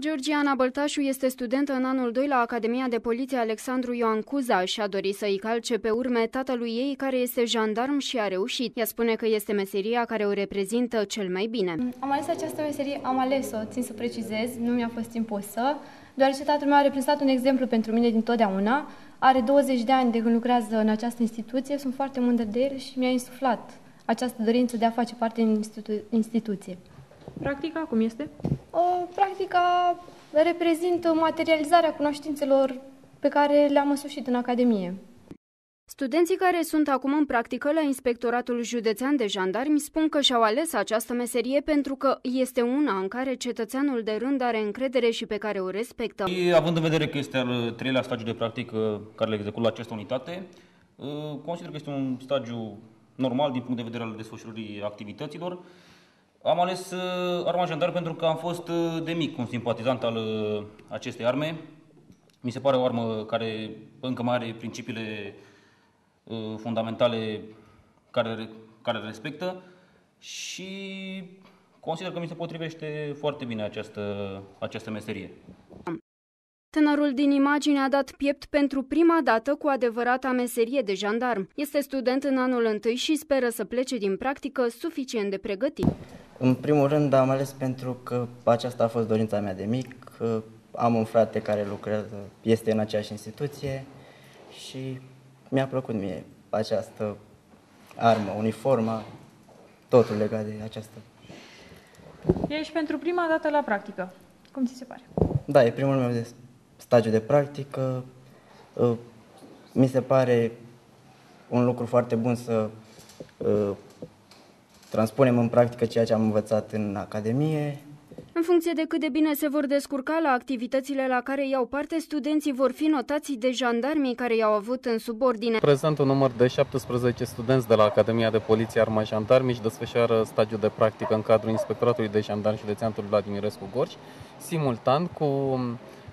Georgiana Băltașu este studentă în anul 2 la Academia de Poliție Alexandru Ioan Cuza și a dorit să-i calce pe urme tatălui ei, care este jandarm și a reușit. Ea spune că este meseria care o reprezintă cel mai bine. Am ales această meserie, am ales-o, țin să precizez, nu mi-a fost impusă, deoarece tatăl meu a reprezentat un exemplu pentru mine din totdeauna. Are 20 de ani de când lucrează în această instituție, sunt foarte mândră de el și mi-a insuflat această dorință de a face parte din institu- instituție. Practica cum este? Practica reprezintă materializarea cunoștințelor pe care le-am însușit în Academie. Studenții care sunt acum în practică la Inspectoratul Județean de Jandarmi spun că și-au ales această meserie pentru că este una în care cetățeanul de rând are încredere și pe care o respectă. Având în vedere că este al treilea stagiu de practică care le execut la această unitate, consider că este un stagiu normal din punct de vedere al desfășurării activităților. Am ales uh, arma jandar pentru că am fost uh, de mic un simpatizant al uh, acestei arme. Mi se pare o armă care încă mai are principiile fundamentale care, care respectă și consider că mi se potrivește foarte bine această, această meserie. Tânărul din imagine a dat piept pentru prima dată cu adevărata meserie de jandarm. Este student în anul întâi și speră să plece din practică suficient de pregătit. În primul rând am ales pentru că aceasta a fost dorința mea de mic. Am un frate care lucrează, este în aceeași instituție și mi-a plăcut mie această armă, uniforma, totul legat de aceasta. Ești pentru prima dată la practică. Cum ți se pare? Da, e primul meu de stagiu de practică. Mi se pare un lucru foarte bun să transpunem în practică ceea ce am învățat în Academie. În funcție de cât de bine se vor descurca la activitățile la care iau parte, studenții vor fi notați de jandarmii care i-au avut în subordine. Prezent un număr de 17 studenți de la Academia de Poliție Arma Jandarmi și desfășoară stagiul de practică în cadrul Inspectoratului de Jandarmi Județeanul Vladimirescu Gorj, simultan cu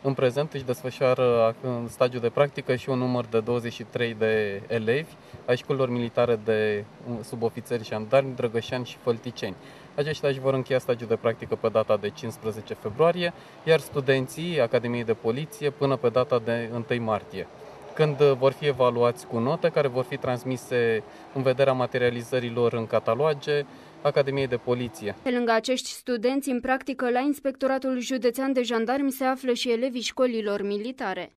în prezent își desfășoară în stagiu de practică și un număr de 23 de elevi ai școlilor militare de subofițeri jandarmi, drăgășani și fălticeni. Aceștia își vor încheia stagiul de practică pe data de 15 februarie, iar studenții Academiei de Poliție până pe data de 1 martie când vor fi evaluați cu note care vor fi transmise în vederea materializărilor în cataloage Academiei de Poliție. Pe lângă acești studenți, în practică, la Inspectoratul Județean de Jandarmi se află și elevii școlilor militare.